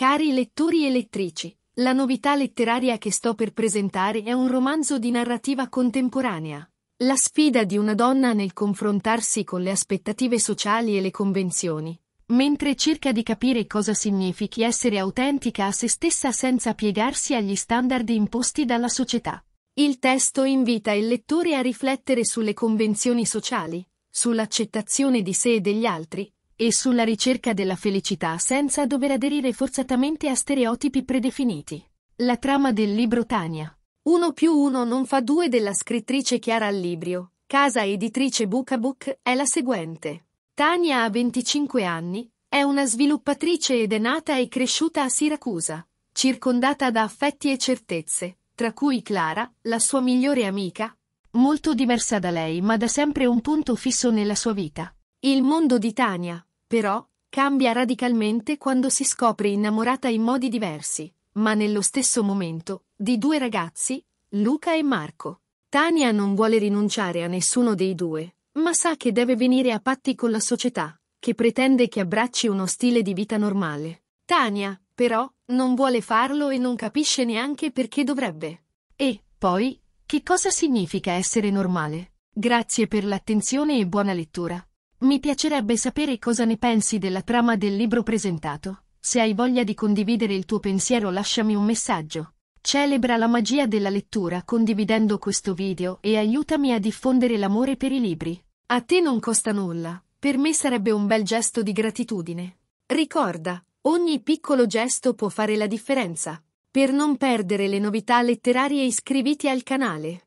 Cari lettori e lettrici, la novità letteraria che sto per presentare è un romanzo di narrativa contemporanea. La sfida di una donna nel confrontarsi con le aspettative sociali e le convenzioni, mentre cerca di capire cosa significhi essere autentica a se stessa senza piegarsi agli standard imposti dalla società. Il testo invita il lettore a riflettere sulle convenzioni sociali, sull'accettazione di sé e degli altri, e sulla ricerca della felicità senza dover aderire forzatamente a stereotipi predefiniti. La trama del libro Tania. Uno più uno non fa due della scrittrice Chiara Allibrio, casa editrice Bookabook, è la seguente. Tania ha 25 anni, è una sviluppatrice ed è nata e cresciuta a Siracusa, circondata da affetti e certezze, tra cui Clara, la sua migliore amica, molto diversa da lei ma da sempre un punto fisso nella sua vita. Il mondo di Tania, però, cambia radicalmente quando si scopre innamorata in modi diversi, ma nello stesso momento, di due ragazzi, Luca e Marco. Tania non vuole rinunciare a nessuno dei due, ma sa che deve venire a patti con la società, che pretende che abbracci uno stile di vita normale. Tania, però, non vuole farlo e non capisce neanche perché dovrebbe. E, poi, che cosa significa essere normale? Grazie per l'attenzione e buona lettura. Mi piacerebbe sapere cosa ne pensi della trama del libro presentato. Se hai voglia di condividere il tuo pensiero lasciami un messaggio. Celebra la magia della lettura condividendo questo video e aiutami a diffondere l'amore per i libri. A te non costa nulla, per me sarebbe un bel gesto di gratitudine. Ricorda, ogni piccolo gesto può fare la differenza. Per non perdere le novità letterarie iscriviti al canale.